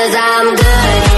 cause I'm good.